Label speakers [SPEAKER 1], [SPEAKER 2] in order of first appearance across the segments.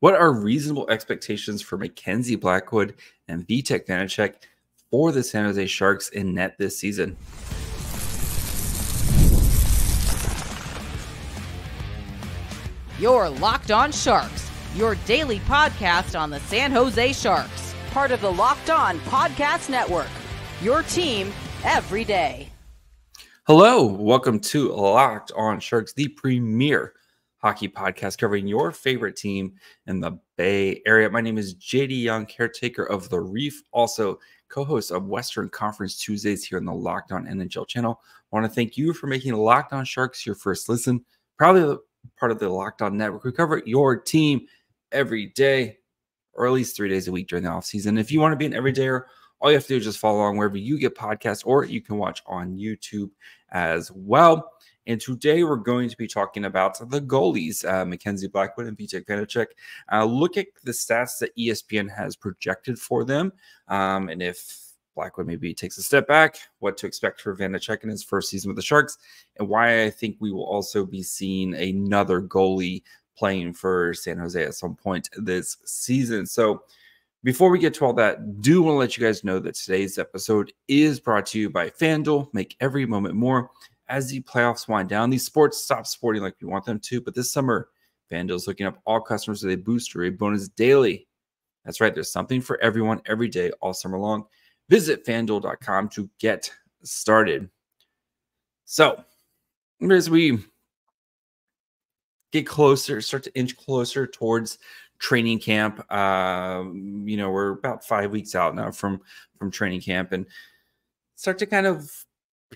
[SPEAKER 1] What are reasonable expectations for Mackenzie Blackwood and Vitek Vanecek for the San Jose Sharks in net this season?
[SPEAKER 2] Your Locked On Sharks, your daily podcast on the San Jose Sharks, part of the Locked On Podcast Network. Your team every day.
[SPEAKER 1] Hello, welcome to Locked On Sharks, the premier hockey podcast covering your favorite team in the Bay Area. My name is JD Young, caretaker of the Reef, also co-host of Western Conference Tuesdays here on the Locked On NHL channel. I want to thank you for making Locked On Sharks your first listen. Probably part of the Locked On Network. We cover your team every day, or at least three days a week during the off season. If you want to be an everydayer, all you have to do is just follow along wherever you get podcasts, or you can watch on YouTube as well. And today we're going to be talking about the goalies, uh, Mackenzie Blackwood and Vitek Vanecek. Uh, look at the stats that ESPN has projected for them. Um, and if Blackwood maybe takes a step back, what to expect for Vanecek in his first season with the Sharks, and why I think we will also be seeing another goalie playing for San Jose at some point this season. So before we get to all that, do want to let you guys know that today's episode is brought to you by FanDuel. Make every moment more as the playoffs wind down. These sports stop sporting like we want them to, but this summer, FanDuel is looking up all customers with a booster, a bonus daily. That's right, there's something for everyone every day, all summer long. Visit fanduel.com to get started. So, as we get closer, start to inch closer towards training camp, um, you know, we're about five weeks out now from from training camp, and start to kind of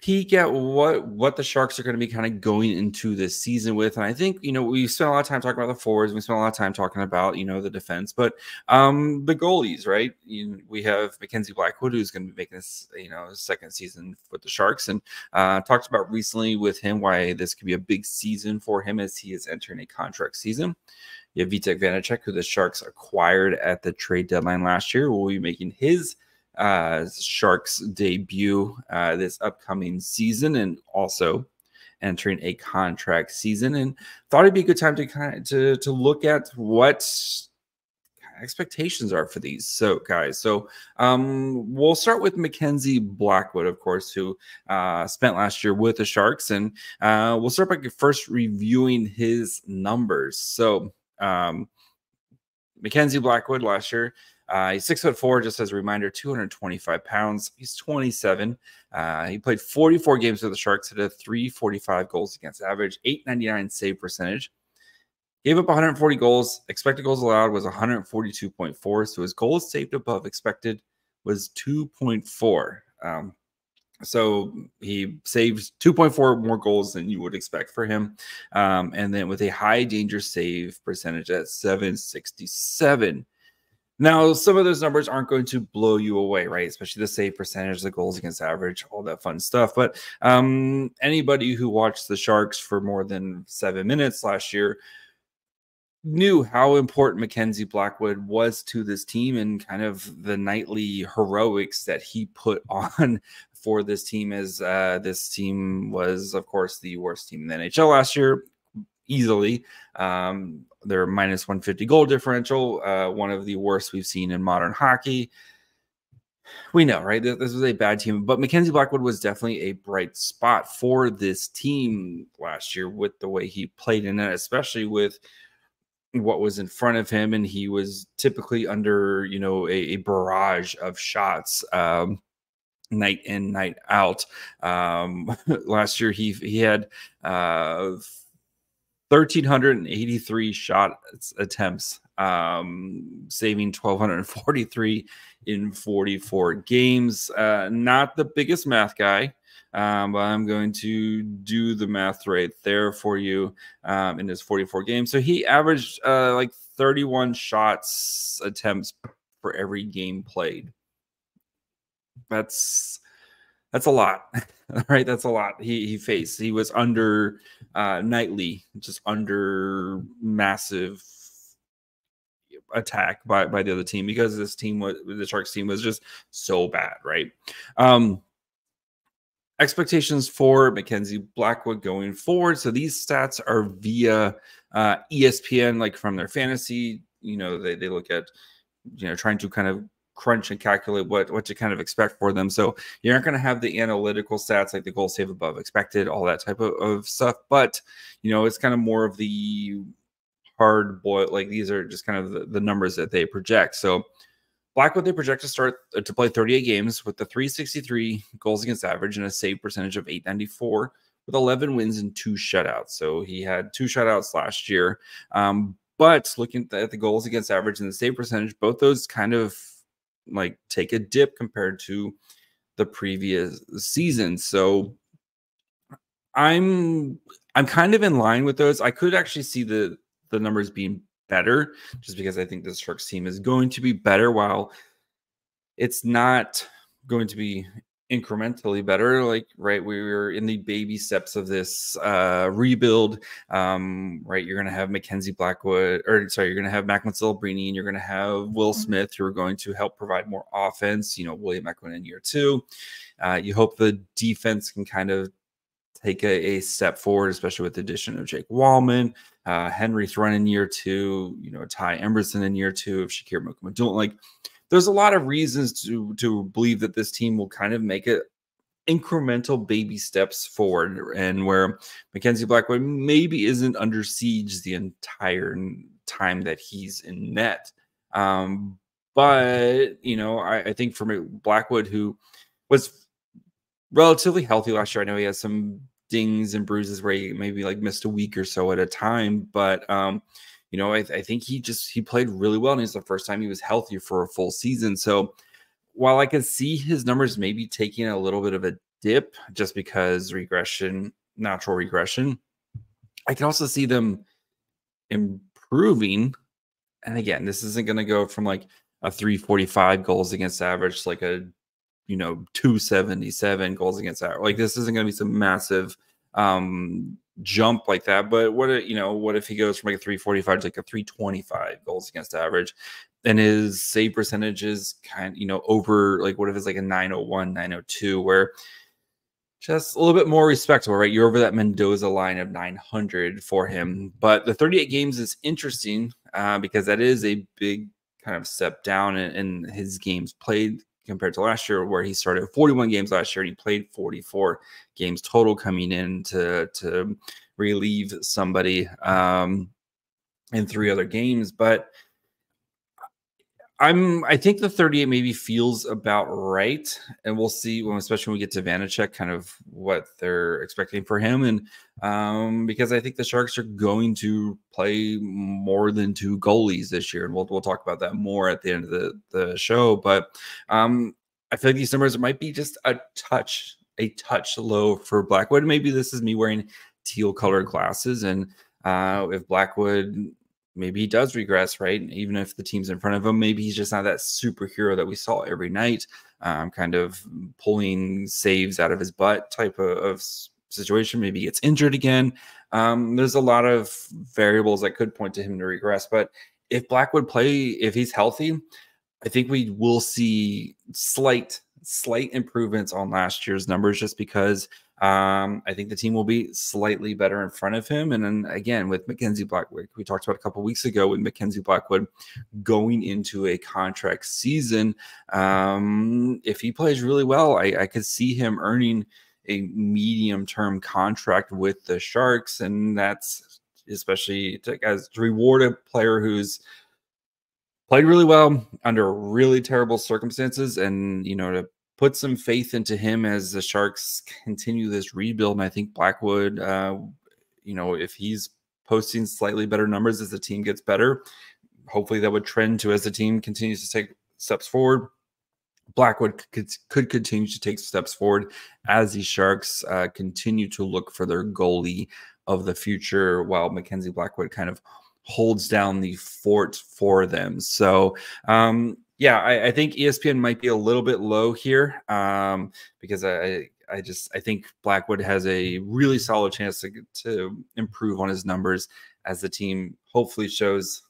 [SPEAKER 1] peek at what what the Sharks are going to be kind of going into this season with. And I think you know we spent a lot of time talking about the forwards, we spent a lot of time talking about you know the defense, but um the goalies, right? You we have Mackenzie Blackwood who's going to be making this you know second season with the Sharks, and uh, talked about recently with him why this could be a big season for him as he is entering a contract season. You have Vitek Vanecek, who the Sharks acquired at the trade deadline last year, will be making his uh, Sharks debut uh, this upcoming season and also entering a contract season. And thought it'd be a good time to kind of to, to look at what expectations are for these so guys. So um we'll start with mackenzie blackwood of course who uh spent last year with the sharks. And uh we'll start by first reviewing his numbers. So um mackenzie blackwood last year uh, he's six foot four, just as a reminder, 225 pounds. He's 27. Uh, he played 44 games with the Sharks, hit a 345 goals against average, 899 save percentage. Gave up 140 goals. Expected goals allowed was 142.4. So his goals saved above expected was 2.4. Um, so he saves 2.4 more goals than you would expect for him. Um, and then with a high danger save percentage at 767. Now, some of those numbers aren't going to blow you away, right? Especially the save percentage, the goals against average, all that fun stuff. But um, anybody who watched the Sharks for more than seven minutes last year knew how important Mackenzie Blackwood was to this team and kind of the nightly heroics that he put on for this team as uh, this team was, of course, the worst team in the NHL last year easily. Um, their minus 150 goal differential, uh, one of the worst we've seen in modern hockey. We know, right? This was a bad team, but Mackenzie Blackwood was definitely a bright spot for this team last year with the way he played in it, especially with what was in front of him. And he was typically under, you know, a, a barrage of shots. Um, night in night out um last year he he had uh 1383 shot attempts um saving 1243 in 44 games uh not the biggest math guy um, but I'm going to do the math right there for you um, in his 44 games. So he averaged uh, like 31 shots attempts for every game played. That's that's a lot. right? That's a lot he, he faced. He was under uh, nightly, just under massive attack by, by the other team because this team was the Sharks team was just so bad, right? Um, expectations for Mackenzie Blackwood going forward. So these stats are via uh, ESPN, like from their fantasy you know they, they look at you know trying to kind of crunch and calculate what what to kind of expect for them. So you're not going to have the analytical stats like the goal save above expected, all that type of, of stuff. But you know, it's kind of more of the hard boil. Like these are just kind of the, the numbers that they project. So Blackwood they project to start uh, to play 38 games with the 363 goals against average and a save percentage of 894 with 11 wins and two shutouts. So he had two shutouts last year. Um, but looking at the goals against average and the save percentage, both those kind of like take a dip compared to the previous season. So I'm I'm kind of in line with those. I could actually see the the numbers being better just because I think the Sharks team is going to be better while it's not going to be incrementally better like right we were in the baby steps of this uh rebuild um right you're gonna have mackenzie blackwood or sorry you're gonna have macklin celebrini and you're gonna have will mm-hmm. smith who are going to help provide more offense you know william eklund in year two uh you hope the defense can kind of take a, a step forward especially with the addition of jake walman uh henry thrun in year two you know ty emberson in year two of shakir Mukhamadullin. like there's a lot of reasons to to believe that this team will kind of make it incremental baby steps forward and where Mackenzie Blackwood maybe isn't under siege the entire time that he's in net. Um, but you know, I, I think for Blackwood, who was relatively healthy last year, I know he has some dings and bruises where he maybe like missed a week or so at a time, but um, you know, I, I think he just he played really well, and it's the first time he was healthy for a full season. So while I can see his numbers maybe taking a little bit of a dip just because regression, natural regression, I can also see them improving. And again, this isn't going to go from like a 345 goals against average like a you know 277 goals against average. Like this isn't going to be some massive um jump like that. But what you know, what if he goes from like a 345 to like a 325 goals against average? And his save percentage is kind of, you know, over like what if it's like a 901, 902, where just a little bit more respectable, right? You're over that Mendoza line of 900 for him. But the 38 games is interesting uh, because that is a big kind of step down in, in his games played compared to last year, where he started 41 games last year and he played 44 games total coming in to to relieve somebody um, in three other games. But I'm I think the 38 maybe feels about right, and we'll see when especially when we get to Vanecek, kind of what they're expecting for him, and um, because I think the Sharks are going to play more than two goalies this year, and we'll we'll talk about that more at the end of the the show. But um, I feel like these numbers might be just a touch a touch low for Blackwood. Maybe this is me wearing teal colored glasses, and uh, if Blackwood maybe he does regress, right? Even if the team's in front of him, maybe he's just not that superhero that we saw every night, um, kind of pulling saves out of his butt type of, of situation. Maybe he gets injured again. Um, there's a lot of variables that could point to him to regress. But if Blackwood play, if he's healthy, I think we will see slight, slight improvements on last year's numbers just because um, I think the team will be slightly better in front of him. And then again, with Mackenzie Blackwood, we talked about a couple weeks ago with Mackenzie Blackwood going into a contract season. Um, if he plays really well, I, I could see him earning a medium term contract with the Sharks. And that's especially to, as to reward a player who's played really well under really terrible circumstances and you know to put some faith into him as the Sharks continue this rebuild. And I think Blackwood, uh, you know, if he's posting slightly better numbers as the team gets better, hopefully that would trend to as the team continues to take steps forward. Blackwood could, could continue to take steps forward as the Sharks uh, continue to look for their goalie of the future, while Mackenzie Blackwood kind of holds down the fort for them. So, um, yeah, I, I, think ESPN might be a little bit low here um, because I, I just I think Blackwood has a really solid chance to to improve on his numbers as the team hopefully shows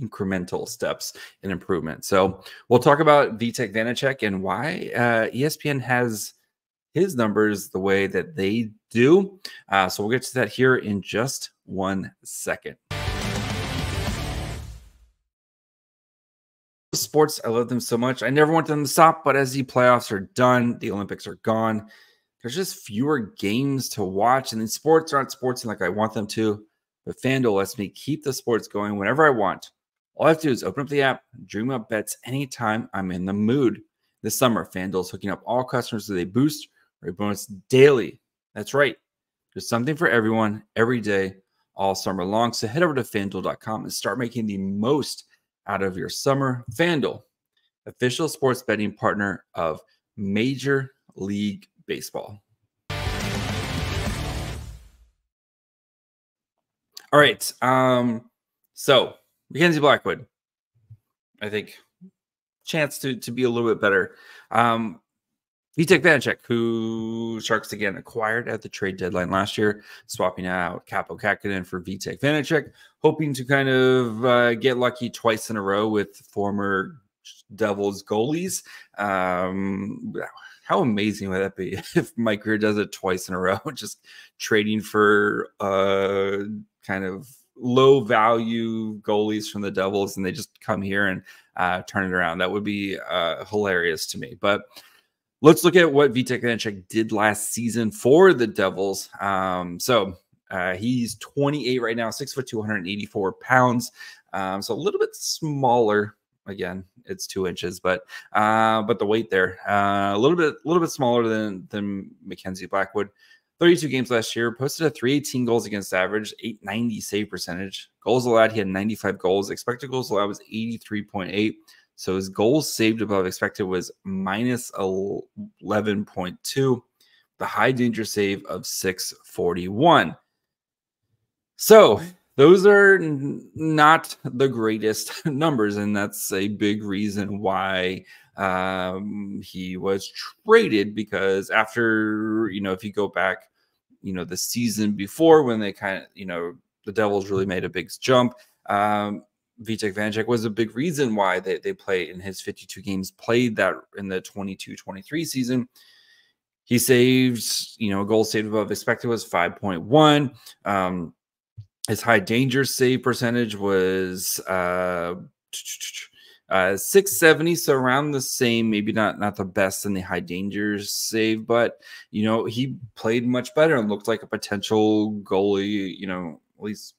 [SPEAKER 1] incremental steps in improvement. So we'll talk about Vitek Vanecek and why uh, ESPN has his numbers the way that they do. Uh, so we'll get to that here in just one second. Sports. I love them so much. I never want them to stop, but as the playoffs are done, the Olympics are gone. There's just fewer games to watch, and then sports aren't sportsing like I want them to. But FanDuel lets me keep the sports going whenever I want. All I have to do is open up the app, dream up bets anytime I'm in the mood. This summer, FanDuel is hooking up all customers with a boost or a bonus daily. That's right. There's something for everyone every day, all summer long. So head over to fanduel.com and start making the most out of your summer. FanDuel, official sports betting partner of Major League Baseball. All right. Um, so Mackenzie Blackwood, I think, chance to to be a little bit better. Um, Vitek Vanecek, who Sharks again acquired at the trade deadline last year, swapping out Kaapo Kähkönen for Vitek Vanecek, hoping to kind of uh, get lucky twice in a row with former Devils goalies. Um, how amazing would that be if Mike Grier does it twice in a row, just trading for uh, kind of low value goalies from the Devils and they just come here and uh, turn it around. That would be uh, hilarious to me. But let's look at what Vitek Vanecek did last season for the Devils. Um, so uh, he's 28 right now, six foot 284 pounds. Um, so a little bit smaller. Again, it's two inches, but uh, but the weight there uh, a little bit a little bit smaller than than Mackenzie Blackwood. 32 games last year, posted a 318 goals against average, 890 save percentage. Goals allowed, he had 95 goals. Expected goals allowed was 83.8. So his goals saved above expected was minus 11.2. The high danger save of 641. So those are not the greatest numbers, and that's a big reason why um, he was traded. Because after you know, if you go back you know the season before when they kind of you know the Devils really made a big jump. Um, Vitek Vanecek was a big reason why they, they played in his 52 games played that in the 22-23 season. He saved, you know, goal saved above expected was 5.1. Um, his high danger save percentage was uh, uh, 670, so around the same, maybe not not the best in the high dangers save, but you know, he played much better and looked like a potential goalie, you know, at least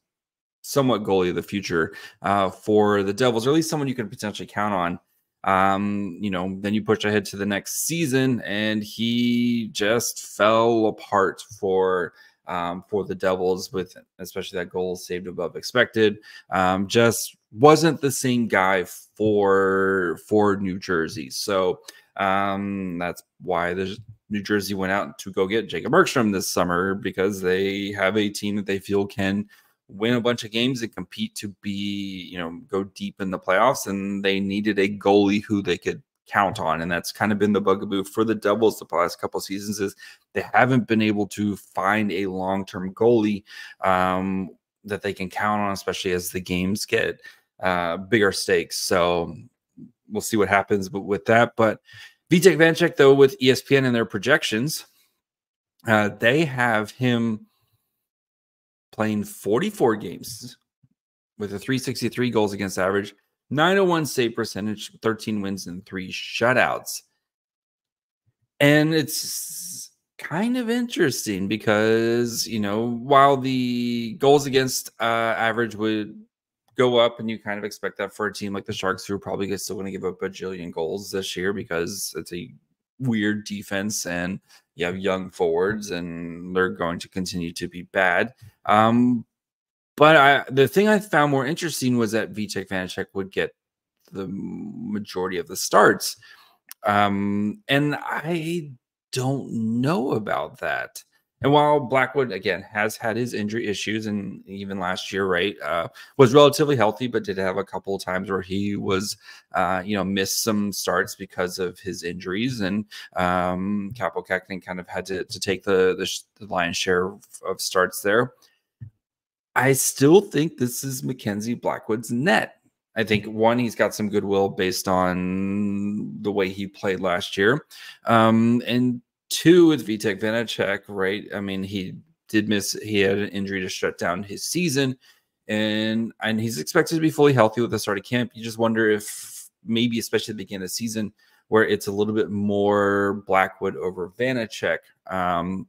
[SPEAKER 1] somewhat goalie of the future uh, for the Devils, or at least someone you can potentially count on. Um, you know, then you push ahead to the next season, and he just fell apart for um, for the Devils, with especially that goal saved above expected. Um, just wasn't the same guy for for New Jersey. So um, that's why the New Jersey went out to go get Jacob Markstrom this summer because they have a team that they feel can win a bunch of games and compete to be, you know, go deep in the playoffs. And they needed a goalie who they could count on. And that's kind of been the bugaboo for the Devils the past couple seasons is they haven't been able to find a long-term goalie um, that they can count on, especially as the games get uh, bigger stakes. So we'll see what happens with that. But Vitek Vanecek, though, with ESPN and their projections, uh, they have him playing 44 games with a 363 goals against average, 901 save percentage, 13 wins and three shutouts. And it's kind of interesting because, you know, while the goals against uh, average would go up, and you kind of expect that for a team like the Sharks, who are probably still going to give up a bajillion goals this year because it's a weird defense and you have young forwards and they're going to continue to be bad. Um, but I, the thing I found more interesting was that Vitek Vanecek would get the majority of the starts. Um, and I don't know about that. And while Blackwood again has had his injury issues, and even last year, right, uh, was relatively healthy, but did have a couple of times where he was, uh, you know, missed some starts because of his injuries, and um, Kähkönen kind of had to, to take the, the, the lion's share of, of starts there. I still think this is Mackenzie Blackwood's net. I think one, he's got some goodwill based on the way he played last year. Um, and two with Vitek Vanecek, right? I mean, he did miss, he had an injury to shut down his season, and and he's expected to be fully healthy with the start of camp. You just wonder if maybe especially at the beginning of the season where it's a little bit more Blackwood over Vanecek. Um,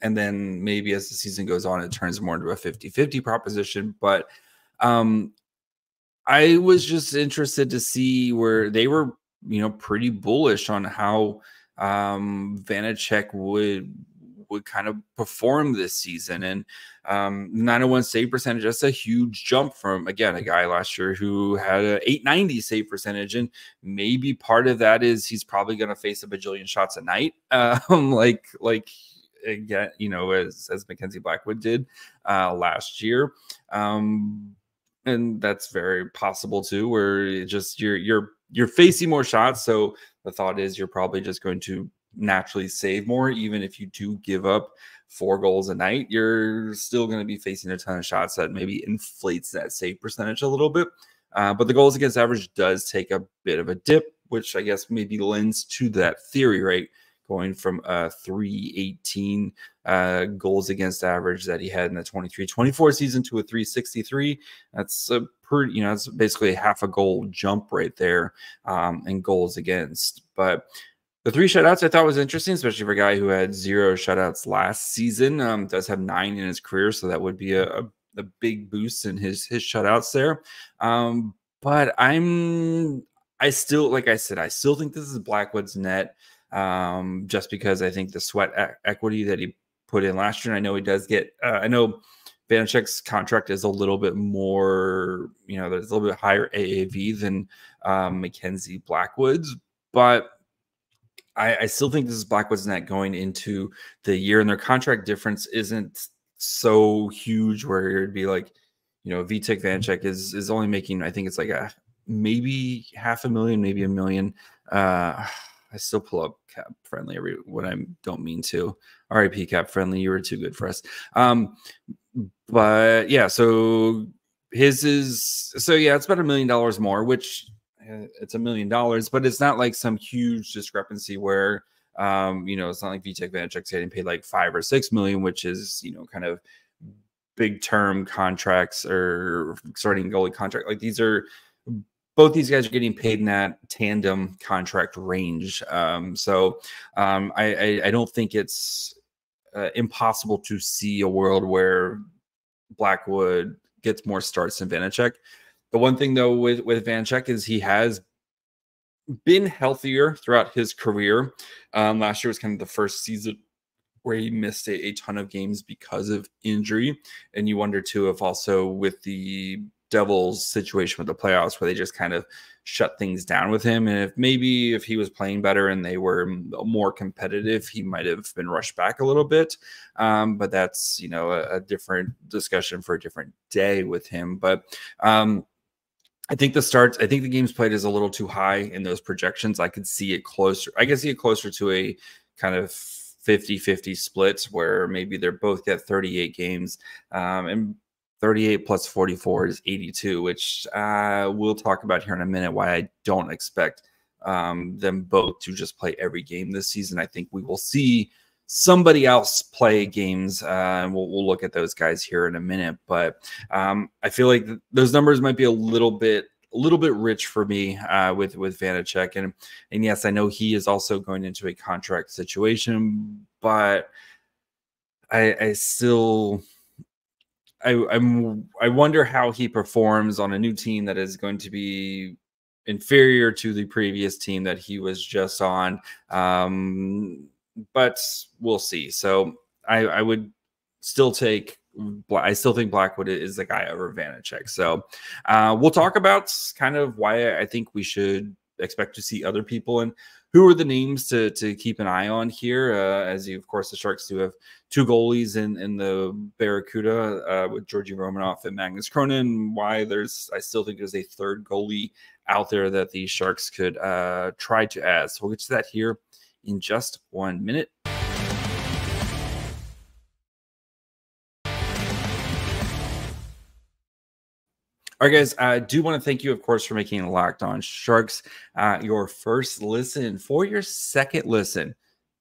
[SPEAKER 1] and then maybe as the season goes on, it turns more into a 50 50 proposition. But um, I was just interested to see where they were, you know, pretty bullish on how um, Vanecek would would kind of perform this season. And um, 901 save percentage, that's a huge jump from, again, a guy last year who had an 890 save percentage. And maybe part of that is he's probably going to face a bajillion shots a night, um, like, like, again, you know, as, as Mackenzie Blackwood did uh, last year. Um, and that's very possible too, where just you're, you're, you're facing more shots. So the thought is you're probably just going to naturally save more. Even if you do give up four goals a night, you're still going to be facing a ton of shots that maybe inflates that save percentage a little bit. Uh, but the goals against average does take a bit of a dip, which I guess maybe lends to that theory, right? Going from a 318 uh, goals against average that he had in the 23 24 season to a 363. That's a pretty, you know, that's basically half a goal jump right there um, in goals against. But the three shutouts I thought was interesting, especially for a guy who had zero shutouts last season. Um, does have nine in his career, so that would be a, a, a big boost in his his shutouts there. Um, but I'm I still like I said, I still think this is Blackwood's net. Um, just because I think the sweat e equity that he put in last year, and I know he does get. Uh, I know Vanecek's contract is a little bit more, you know, there's a little bit higher AAV than um, Mackenzie Blackwood's, but I, I still think this is Blackwood's net going into the year, and their contract difference isn't so huge where it'd be like, you know, Vitek Vanecek is is only making, I think it's like a maybe half a million, maybe a million. Uh I still pull up cap friendly every when I don't mean to. RIP cap friendly, you were too good for us. Um, but yeah, so his is so yeah, it's about a million dollars more, which Eh, it's a million dollars, but it's not like some huge discrepancy where um, you know, it's not like Vitek Vanecek's getting paid like five or six million, which is, you know, kind of big term contracts or starting goalie contract. Like these are both these guys are getting paid in that tandem contract range. Um, so um, I, I, I don't think it's uh, impossible to see a world where Blackwood gets more starts than Vanecek. The one thing though with with Vanecek is he has been healthier throughout his career. Um, last year was kind of the first season where he missed a, a, ton of games because of injury, and you wonder too if also with the Devils situation with the playoffs where they just kind of shut things down with him, and if maybe if he was playing better and they were more competitive, he might have been rushed back a little bit. Um, but that's you know a, a, different discussion for a different day with him. But um, I think the starts, I think the games played is a little too high in those projections. I could see it closer. I could see it closer to a kind of 50 50 splits where maybe they're both get 38 games. Um, and 38 plus 44 is 82, which uh, we'll talk about here in a minute why I don't expect um, them both to just play every game this season. I think we will see somebody else play games. Uh, and we'll, we'll look at those guys here in a minute. But um, I feel like th- those numbers might be a little bit a little bit rich for me uh, with with Vanecek, and and yes, I know he is also going into a contract situation, but I, I still. I, I'm I wonder how he performs on a new team that is going to be inferior to the previous team that he was just on. Um, but we'll see. So I, I would still take. I still think Blackwood is the guy over Vanecek. So uh, we'll talk about kind of why I think we should expect to see other people and who are the names to to keep an eye on here. Uh, as you, of course, the Sharks do have two goalies in in the Barracuda uh, with Georgi Romanov and Magnus Chrona. Why there's, I still think there's a third goalie out there that the Sharks could uh, try to add. So we'll get to that here in just one minute. All right, guys, I do want to thank you, of course, for making Locked On Sharks uh, your first listen. For your second listen,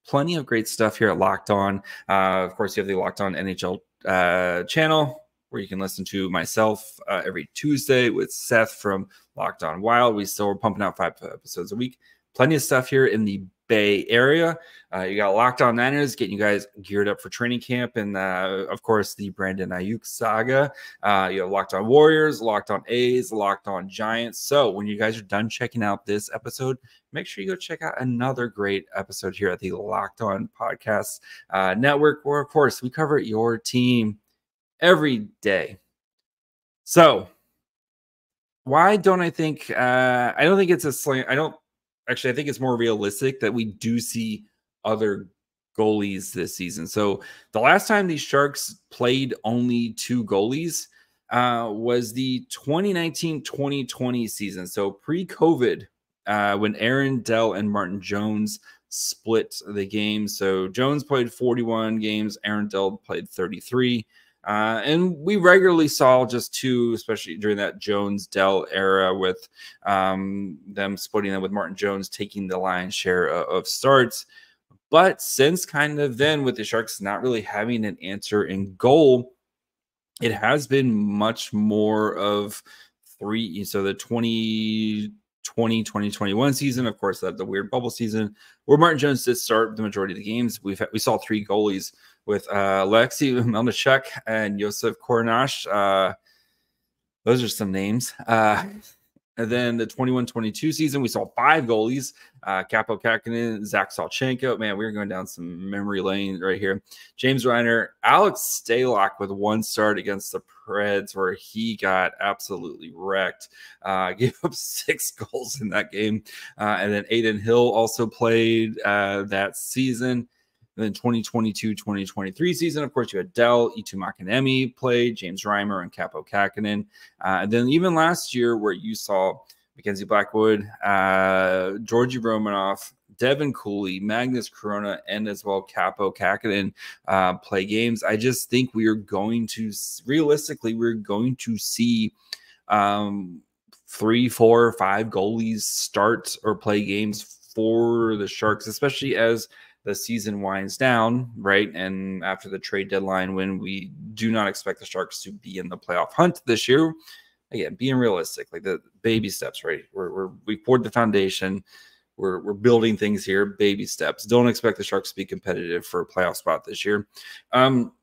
[SPEAKER 1] plenty of great stuff here at Locked On. Uh, of course, you have the Locked On NHL uh, channel where you can listen to myself uh, every Tuesday with Seth from Locked On Wild. We still are pumping out five episodes a week. Plenty of stuff here in the Bay Area. Uh, you got Locked On Niners getting you guys geared up for training camp, and uh, of course the Brandon Aiyuk saga. Uh, you have Locked On Warriors, Locked On A's, Locked On Giants. So when you guys are done checking out this episode, make sure you go check out another great episode here at the Locked On Podcast uh, Network, where of course we cover your team every day. So why don't I think? Uh, I don't think it's a slam. I don't actually, I think it's more realistic that we do see other goalies this season. So the last time these Sharks played only two goalies uh, was the 2019-2020 season. So pre-COVID, uh, when Aaron Dell and Martin Jones split the game. So Jones played 41 games, Aaron Dell played 33. Uh, and we regularly saw just two, especially during that Jones Dell era, with um, them splitting them with Martin Jones taking the lion's share of, of starts. But since kind of then, with the Sharks not really having an answer in goal, it has been much more of three. So the 2020 2021 season, of course, that the weird bubble season where Martin Jones did start the majority of the games. We've we saw three goalies with uh, Alexei Melnichuk and Josef Korenar. Uh, those are some names. Uh, and then the 21 22 season, we saw five goalies uh, Kaapo Kähkönen, Zach Sawchenko. Man, we are going down some memory lane right here. James Reimer, Alex Stalock with one start against the Preds, where he got absolutely wrecked. Uh, gave up six goals in that game. Uh, and then Adin Hill also played uh, that season. And then 2022 2023 season, of course, you had Dell, Eetu Makiniemi played, James Reimer, and Kaapo Kähkönen. Uh, and then even last year, where you saw Mackenzie Blackwood, uh, Georgi Romanov, Devin Cooley, Magnus Chrona, and as well Kaapo Kähkönen uh, play games. I just think we are going to, realistically, we're going to see um, three, four, five goalies start or play games for the Sharks, especially as – the season winds down, right? And after the trade deadline, when we do not expect the Sharks to be in the playoff hunt this year, again, being realistic, like the baby steps, right? We're, we're we poured the foundation. We're, we're building things here, baby steps. Don't expect the Sharks to be competitive for a playoff spot this year. Um,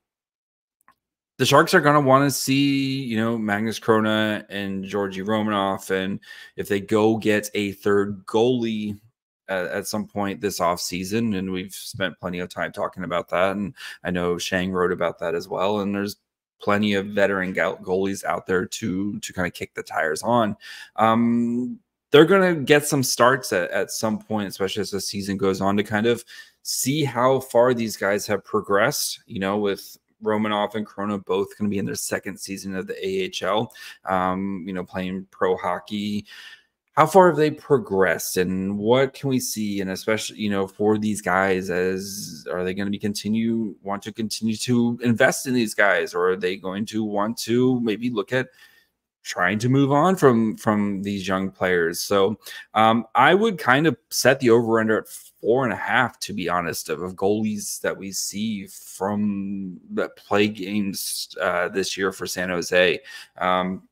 [SPEAKER 1] the Sharks are going to want to see, you know, Magnus Chrona and Georgi Romanov. And if they go get a third goalie at, at some point this off season, and we've spent plenty of time talking about that. And I know Sheng wrote about that as well. And there's plenty of veteran goalies out there to to kind of kick the tires on. Um, they're going to get some starts at, at some point, especially as the season goes on, to kind of see how far these guys have progressed. You know, with Romanov and Chrona both going to be in their second season of the AHL. Um, you know, playing pro hockey how far have they progressed and what can we see? And especially you know for these guys as are they going to be continue want to continue to invest in these guys? Or are they going to want to maybe look at trying to move on from from these young players? So um, i would kind of set the over under at four and a half to be honest of, of goalies that we see from that play games uh, this year for san jose. Um,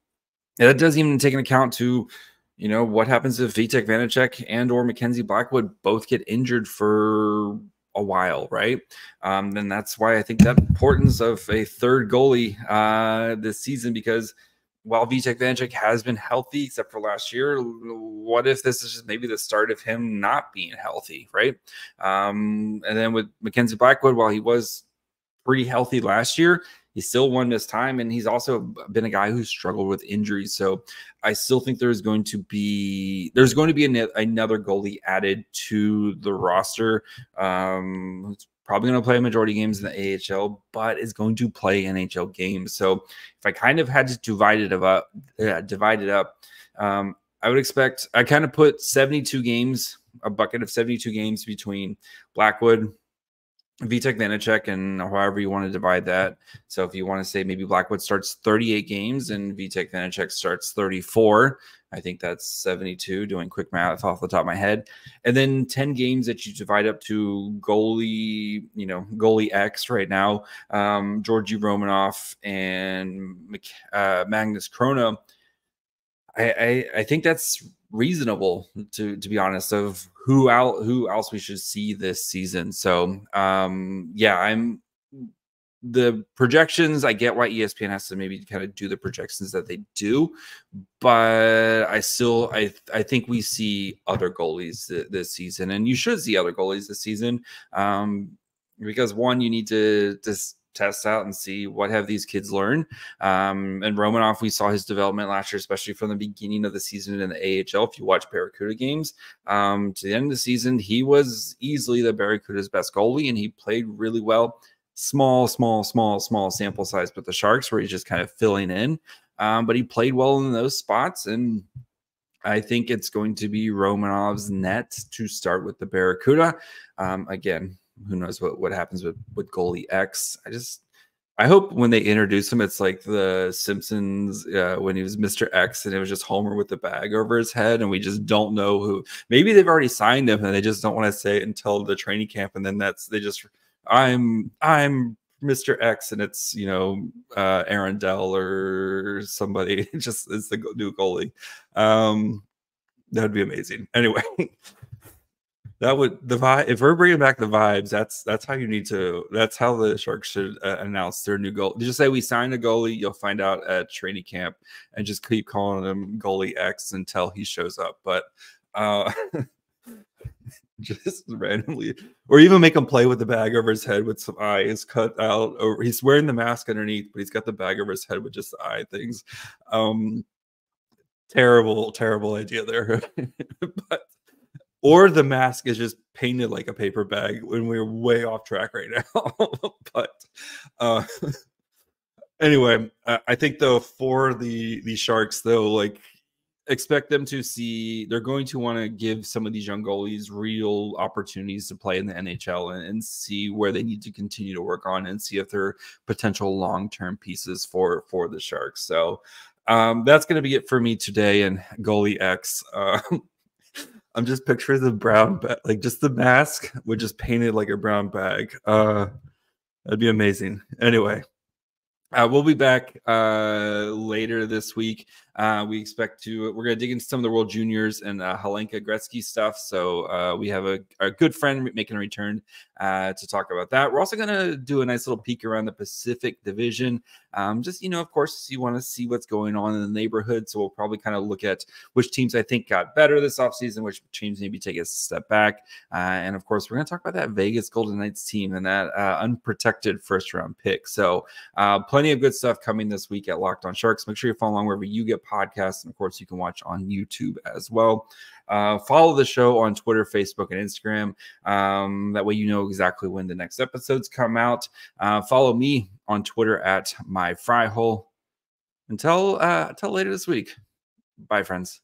[SPEAKER 1] that doesn't even take into account to you know, what happens if Vitek Vanecek and or Mackenzie Blackwood both get injured for a while, right? Um, then that's why I think that importance of a third goalie uh, this season because while Vitek Vanecek has been healthy except for last year, what if this is just maybe the start of him not being healthy, right? Um, and then with Mackenzie Blackwood, while he was pretty healthy last year, he still won this time, and he's also been a guy who's struggled with injuries. So I still think there's going to be there's going to be an, another goalie added to the roster. Um, probably going to play a majority games in the AHL, but is going to play NHL games. So if I kind of had to divide it up, divide it up, um, I would expect I kind of put 72 games, a bucket of 72 games between Blackwood, Vitek Vanecek and however you want to divide that. So if you want to say maybe Blackwood starts 38 games and Vitek Vanecek starts 34, I think that's 72 doing quick math off the top of my head. And then 10 games that you divide up to goalie, you know, goalie X right now, um, Georgi Romanov and uh, Magnus Chrona. I, I, I think that's reasonable to to be honest of who out who else we should see this season. So um yeah, I'm the projections i get why espn has to maybe kind of do the projections that they do but i still i i think we see other goalies th- this season and you should see other goalies this season um because one you need to just test out and see what have these kids learned. Um, and Romanov, we saw his development last year, especially from the beginning of the season in the AHL. If you watch Barracuda games, um, to the end of the season, he was easily the Barracuda's best goalie, and he played really well. Small, small, small, small sample size, but the Sharks where he's just kind of filling in. Um, but he played well in those spots, and I think it's going to be Romanov's net to start with the Barracuda. Um, again, who knows what what happens with with goalie X. I just I hope when they introduce him, it's like the Simpsons uh, when he was Mr. X and it was just Homer with the bag over his head, and we just don't know who. Maybe they've already signed him and they just don't want to say it until the training camp, and then that's they just I'm I'm Mr. X and it's you know uh, Aaron Dell or somebody just is the new goalie. Um, that would be amazing. Anyway. that would the vibe if we're bringing back the vibes that's that's how you need to that's how the sharks should uh, announce their new goal just say we signed a goalie you'll find out at training camp and just keep calling him goalie x until he shows up but uh just randomly or even make him play with the bag over his head with some eyes cut out or he's wearing the mask underneath but he's got the bag over his head with just eye things. Um terrible terrible idea there but or the mask is just painted like a paper bag when we're way off track right now. but uh, anyway, I think though for the the Sharks though, like expect them to see they're going to want to give some of these young goalies real opportunities to play in the NHL and, and see where they need to continue to work on and see if they're potential long-term pieces for for the Sharks. So um, that's going to be it for me today and goalie X. Uh, I'm just picturing the brown like just the mask would just painted like a brown bag. Uh, that'd be amazing. Anyway, uh, we'll be back uh, later this week. Uh, we expect to, we're going to dig into some of the World Juniors and uh, Hlinka Gretzky stuff. So uh, we have a, a, good friend making a return uh, to talk about that. We're also going to do a nice little peek around the Pacific Division. Um, just, you know, of course, you want to see what's going on in the neighborhood. So we'll probably kind of look at which teams I think got better this offseason, which teams maybe take a step back. Uh, and of course, we're going to talk about that Vegas Golden Knights team and that uh, unprotected first round pick. So uh, plenty of good stuff coming this week at Locked on Sharks. Make sure you follow along wherever you get podcasts. And of course, you can watch on YouTube as well. Uh, follow the show on Twitter, Facebook, and Instagram. Um, that way, you know exactly when the next episodes come out. Uh, follow me on Twitter at my fry hole. Until uh, until later this week. Bye, friends.